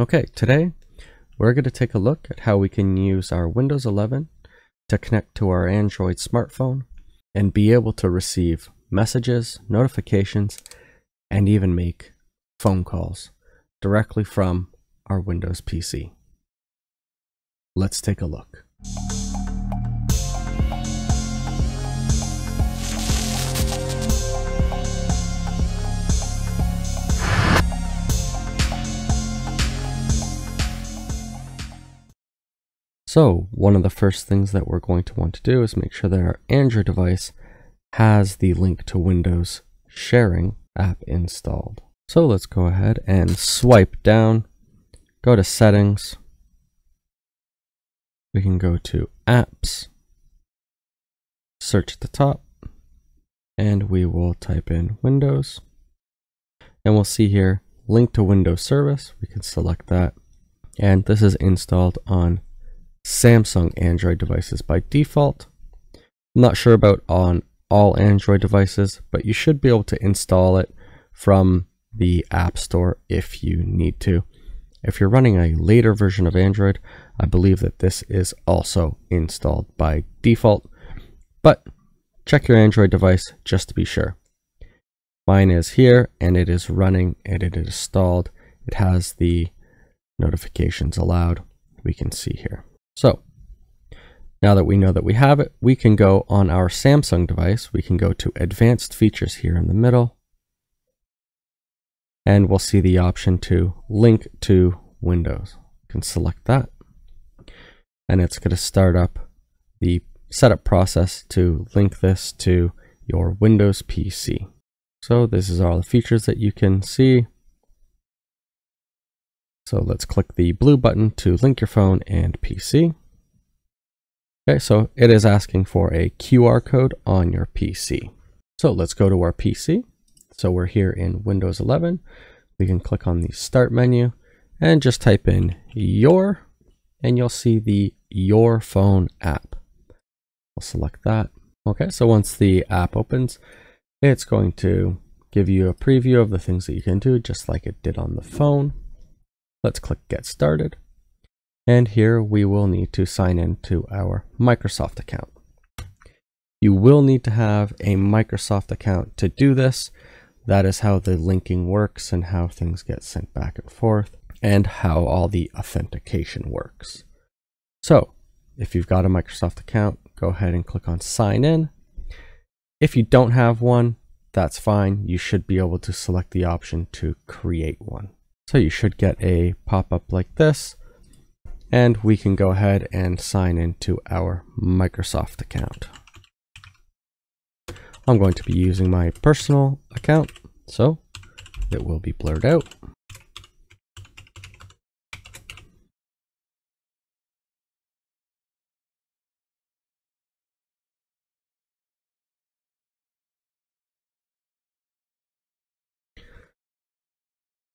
Okay, today we're going to take a look at how we can use our Windows 11 to connect to our Android smartphone and be able to receive messages, notifications, and even make phone calls directly from our Windows PC. Let's take a look. So one of the first things that we're going to want to do is make sure that our Android device has the link to Windows sharing app installed. So let's go ahead and swipe down, go to settings. We can go to apps, search at the top, and we will type in Windows. And we'll see here, link to Windows service. We can select that. And this is installed on Samsung Android devices by default. I'm not sure about on all Android devices, but you should be able to install it from the App Store if you need to. If you're running a later version of Android, I believe that this is also installed by default, but check your Android device just to be sure. Mine is here and it is running and it is installed. It has the notifications allowed. We can see here. So now that we know that we have it, we can go on our Samsung device. We can go to advanced features here in the middle. And we'll see the option to link to Windows. You can select that. And it's going to start up the setup process to link this to your Windows PC. So this is all the features that you can see. So let's click the blue button to link your phone and PC. Okay, so it is asking for a QR code on your PC. So let's go to our PC. So we're here in Windows 11. We can click on the start menu and just type in your, and you'll see the your phone app. I'll select that. Okay, so once the app opens, it's going to give you a preview of the things that you can do just like it did on the phone. Let's click Get Started. And here we will need to sign in to our Microsoft account. You will need to have a Microsoft account to do this. That is how the linking works and how things get sent back and forth and how all the authentication works. So if you've got a Microsoft account, go ahead and click on sign in. If you don't have one, that's fine. You should be able to select the option to create one. So you should get a pop-up like this, and we can go ahead and sign into our Microsoft account. I'm going to be using my personal account, so it will be blurred out.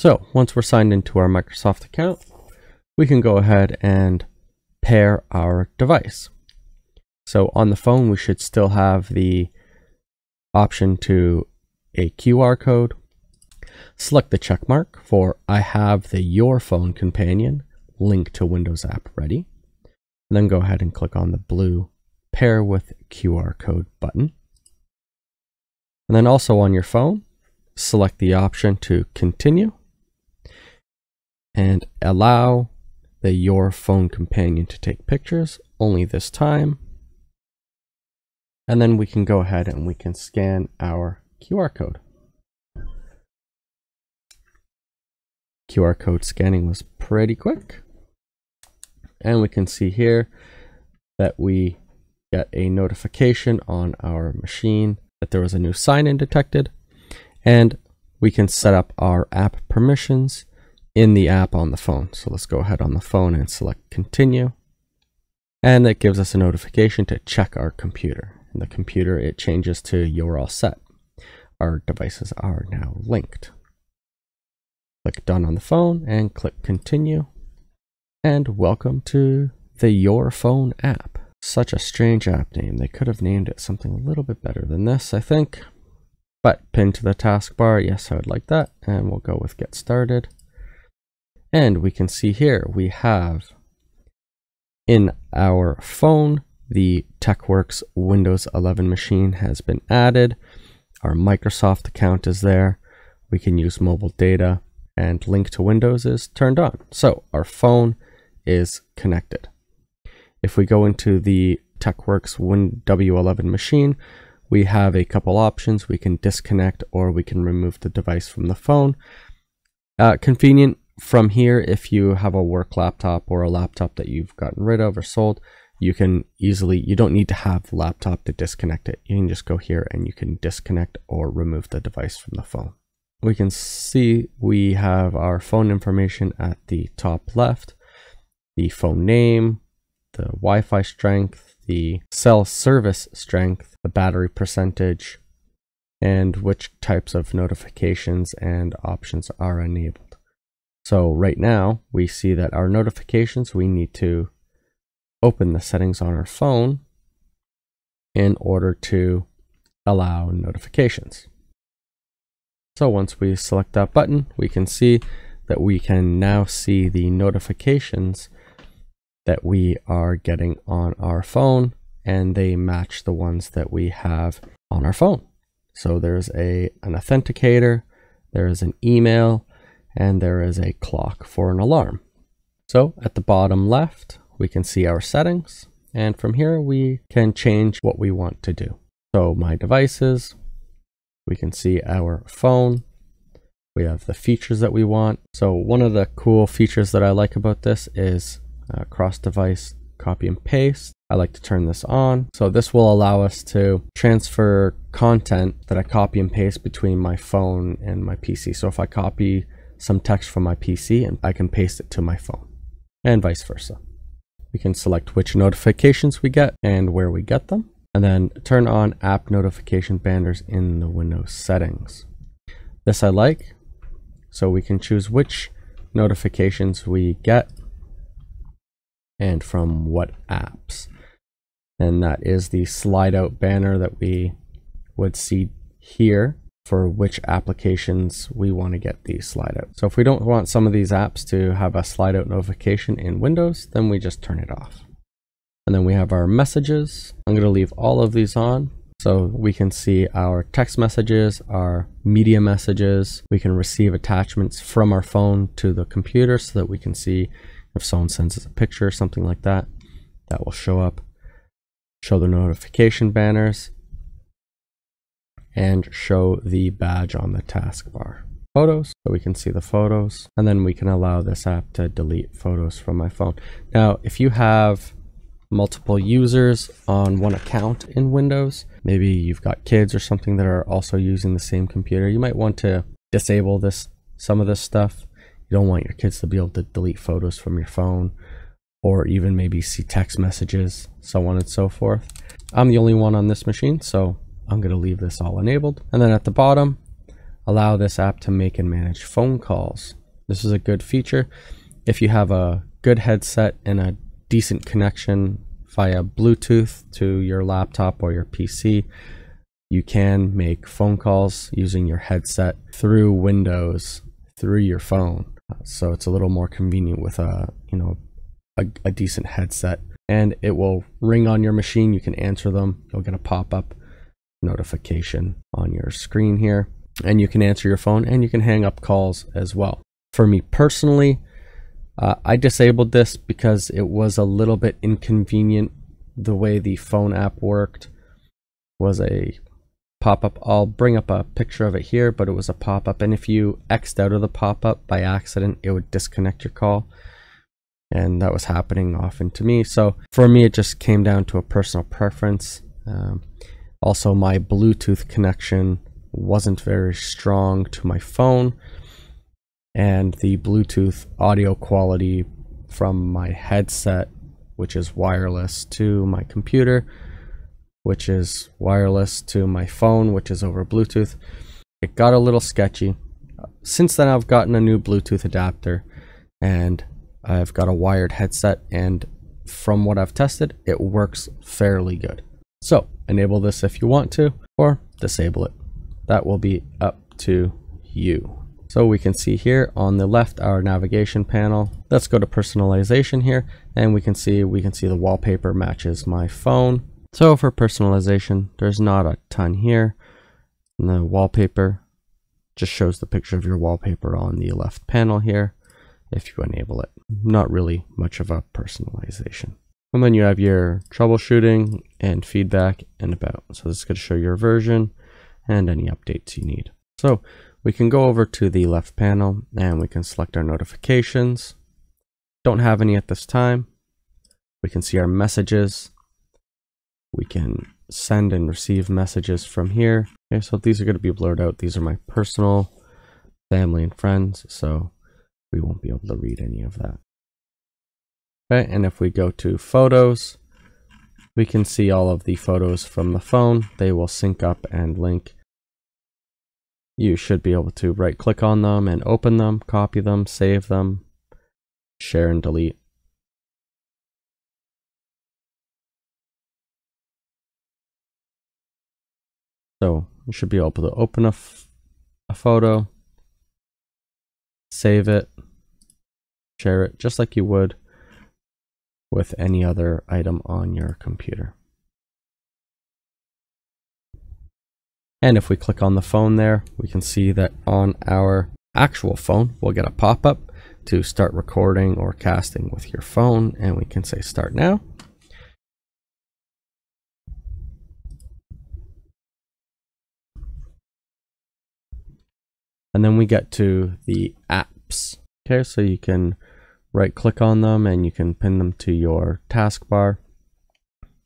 So once we're signed into our Microsoft account, we can go ahead and pair our device. So on the phone, we should still have the option to a QR code. Select the check mark for I have the Your Phone companion link to Windows app ready. And then go ahead and click on the blue pair with QR code button. And then also on your phone, select the option to continue and allow the Your Phone companion to take pictures only this time. And then we can go ahead and we can scan our QR code. QR code scanning was pretty quick. And we can see here that we get a notification on our machine that there was a new sign-in detected. And we can set up our app permissions in the app on the phone. So let's go ahead on the phone and select continue. And that gives us a notification to check our computer. In the computer, it changes to you're all set. Our devices are now linked. Click done on the phone and click continue. And welcome to the Your Phone app. Such a strange app name. They could have named it something a little bit better than this, I think. But pin to the taskbar, yes, I would like that. And we'll go with get started. And we can see here we have in our phone, the TechWorks Windows 11 machine has been added. Our Microsoft account is there. We can use mobile data and link to Windows is turned on. So our phone is connected. If we go into the TechWorks Win W11 machine, we have a couple options. We can disconnect or we can remove the device from the phone. Uh, convenient from here, if you have a work laptop or a laptop that you've gotten rid of or sold, you can easily, you don't need to have laptop to disconnect it. You can just go here and you can disconnect or remove the device from the phone. We can see we have our phone information at the top left, the phone name, the Wi-Fi strength, the cell service strength, the battery percentage, and which types of notifications and options are enabled. So right now we see that our notifications, we need to open the settings on our phone in order to allow notifications. So once we select that button, we can see that we can now see the notifications that we are getting on our phone and they match the ones that we have on our phone. So there's a an authenticator, there is an email, and there is a clock for an alarm. So at the bottom left, we can see our settings, and from here we can change what we want to do. So my devices, we can see our phone, we have the features that we want. So one of the cool features that I like about this is uh, cross-device copy and paste. I like to turn this on. So this will allow us to transfer content that I copy and paste between my phone and my PC. So if I copy some text from my PC and I can paste it to my phone and vice versa. We can select which notifications we get and where we get them and then turn on app notification banners in the Windows settings. This I like, so we can choose which notifications we get and from what apps. And that is the slide out banner that we would see here for which applications we want to get the slide out. So if we don't want some of these apps to have a slide out notification in Windows, then we just turn it off. And then we have our messages. I'm going to leave all of these on so we can see our text messages, our media messages. We can receive attachments from our phone to the computer so that we can see if someone sends us a picture or something like that, that will show up. Show the notification banners and show the badge on the taskbar. Photos, so we can see the photos, and then we can allow this app to delete photos from my phone. Now, if you have multiple users on one account in Windows, maybe you've got kids or something that are also using the same computer, you might want to disable this some of this stuff you don't want your kids to be able to delete photos from your phone or even maybe see text messages, so on and so forth. I'm the only one on this machine, so I'm going to leave this all enabled. And then at the bottom, allow this app to make and manage phone calls. This is a good feature. If you have a good headset and a decent connection via Bluetooth to your laptop or your PC, you can make phone calls using your headset through Windows through your phone so it's a little more convenient with a you know a, a decent headset and it will ring on your machine you can answer them you'll get a pop-up notification on your screen here and you can answer your phone and you can hang up calls as well for me personally uh, I disabled this because it was a little bit inconvenient the way the phone app worked was a pop-up. I'll bring up a picture of it here, but it was a pop-up. And if you X'd out of the pop-up by accident, it would disconnect your call. And that was happening often to me. So for me, it just came down to a personal preference. Um, also, my Bluetooth connection wasn't very strong to my phone. And the Bluetooth audio quality from my headset, which is wireless to my computer, which is wireless to my phone, which is over Bluetooth. It got a little sketchy. Since then, I've gotten a new Bluetooth adapter and I've got a wired headset. And from what I've tested, it works fairly good. So enable this if you want to, or disable it. That will be up to you. So we can see here on the left our navigation panel. Let's go to personalization here and we can see we can see the wallpaper matches my phone. So for personalization, there's not a ton here. And the wallpaper just shows the picture of your wallpaper on the left panel here if you enable it. Not really much of a personalization. And then you have your troubleshooting and feedback and about. So this is going to show your version and any updates you need. So we can go over to the left panel and we can select our notifications. Don't have any at this time. We can see our messages. We can send and receive messages from here. Okay, so these are going to be blurred out. These are my personal family and friends, so we won't be able to read any of that. Okay, and if we go to photos, we can see all of the photos from the phone. They will sync up and link you should be able to right click on them and open them, copy them, save them, share and delete. So you should be able to open a, a photo, save it, share it just like you would with any other item on your computer. And if we click on the phone there, we can see that on our actual phone, we'll get a pop-up to start recording or casting with your phone. And we can say start now. And then we get to the apps. Okay, so you can right click on them and you can pin them to your taskbar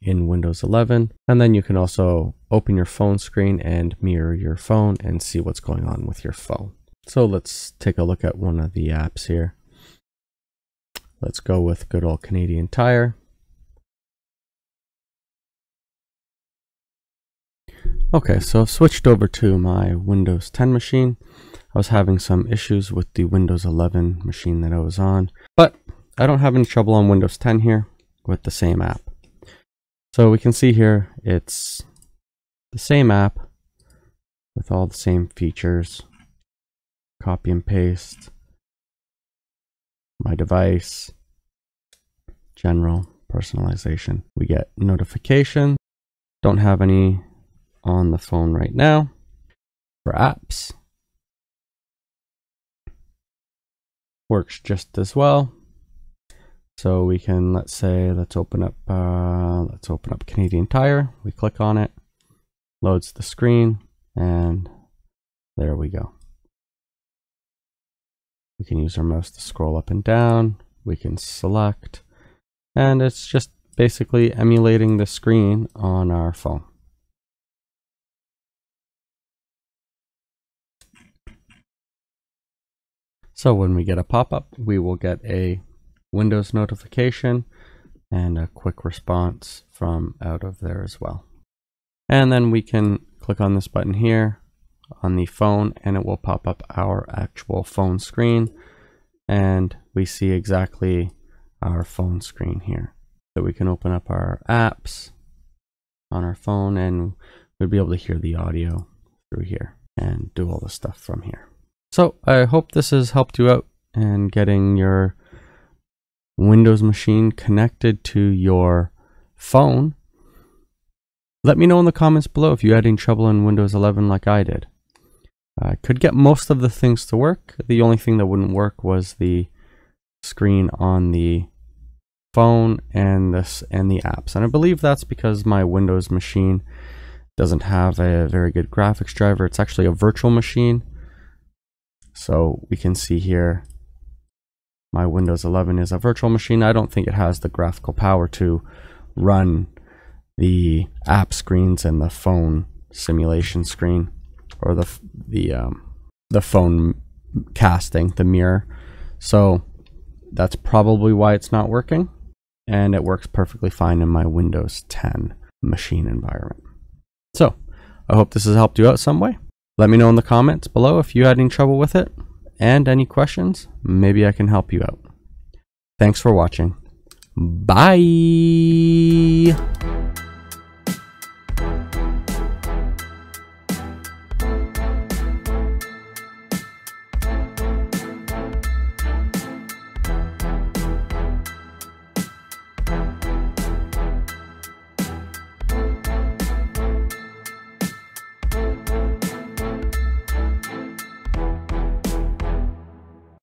in Windows 11. And then you can also open your phone screen and mirror your phone and see what's going on with your phone. So let's take a look at one of the apps here. Let's go with good old Canadian Tire. Okay, so I've switched over to my Windows 10 machine. I was having some issues with the Windows 11 machine that I was on, but I don't have any trouble on Windows 10 here with the same app. So we can see here it's the same app with all the same features. Copy and paste. My device. General personalization. We get notification. Don't have any on the phone right now. For apps. Works just as well. So we can, let's say, let's open up, uh, let's open up Canadian Tire. We click on it, loads the screen, and there we go. We can use our mouse to scroll up and down. We can select, and it's just basically emulating the screen on our phone. So when we get a pop-up, we will get a Windows notification and a quick response from out of there as well. And then we can click on this button here on the phone and it will pop up our actual phone screen and we see exactly our phone screen here. So we can open up our apps on our phone and we'd be able to hear the audio through here and do all the stuff from here. So I hope this has helped you out in getting your Windows machine connected to your phone. Let me know in the comments below if you had any trouble in Windows 11 like I did. I could get most of the things to work. The only thing that wouldn't work was the screen on the phone and this and the apps. And I believe that's because my Windows machine doesn't have a very good graphics driver. It's actually a virtual machine. So we can see here my Windows 11 is a virtual machine. I don't think it has the graphical power to run the app screens and the phone simulation screen or the the um, the phone casting the mirror. So that's probably why it's not working and it works perfectly fine in my Windows 10 machine environment. So I hope this has helped you out some way. Let me know in the comments below if you had any trouble with it and any questions, maybe I can help you out. Thanks for watching. Bye!